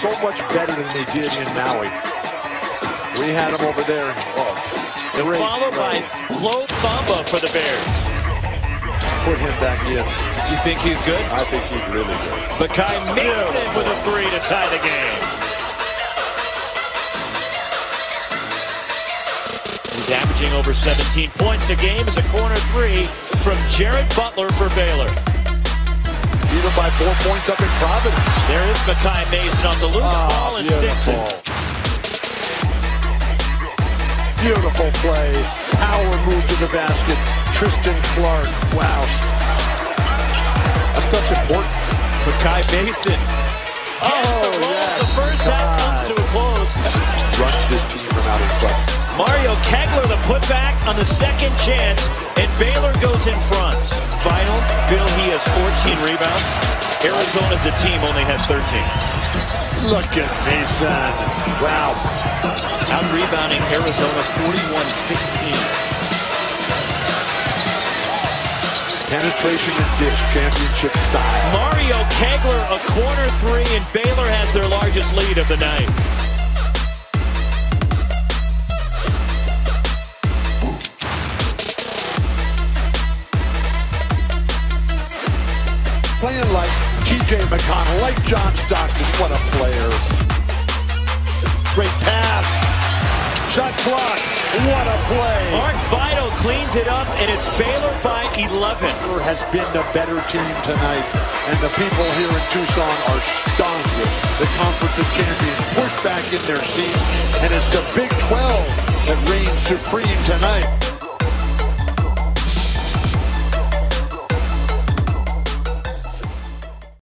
so much better than they did in Maui. We had them over there. Oh, and great, followed by Flo Thamba for the Bears. Put him back in. You think he's good? I think he's really good. Makai Mason with a three to tie the game. He's averaging over 17 points a game as a corner three from Jared Butler for Baylor. By four points up in Providence. There is Makai Mason on the loose oh, ball and beautiful. Beautiful play. Power move to the basket. Tristan Clark. Wow. That's such important. Makai Mason. Oh, yes. The first half comes to a close. Runs this team from out in front. Mario Kegler the putback on the second chance, and Baylor goes in front. Final, Bill, he has 14 rebounds. Arizona as a team only has 13. Look at me, son. Wow. Out rebounding Arizona 41-16. Penetration and dish, championship style. Mario Kegler, a corner three, and Baylor has their largest lead of the night. Playing like T.J. McConnell, like John Stockton. What a player. Great pass. Shot clock. What a play. Mark Vital cleans it up, and it's Baylor by 11. Baylor has been the better team tonight, and the people here in Tucson are stunned. The Conference of Champions pushed back in their seats, and it's the Big 12 that reigns supreme tonight.